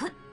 は。